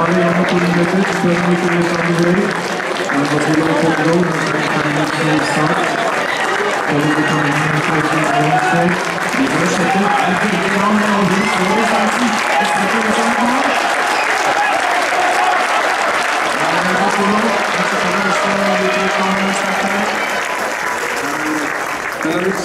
party on opening visits, certainly on the way. And what we like to know is the national site, Wednesday. The worship of the phenomenal hit, the Lord's Hansen, is the King of Empire. And I hope you know, that's a very strong, really strong, nice,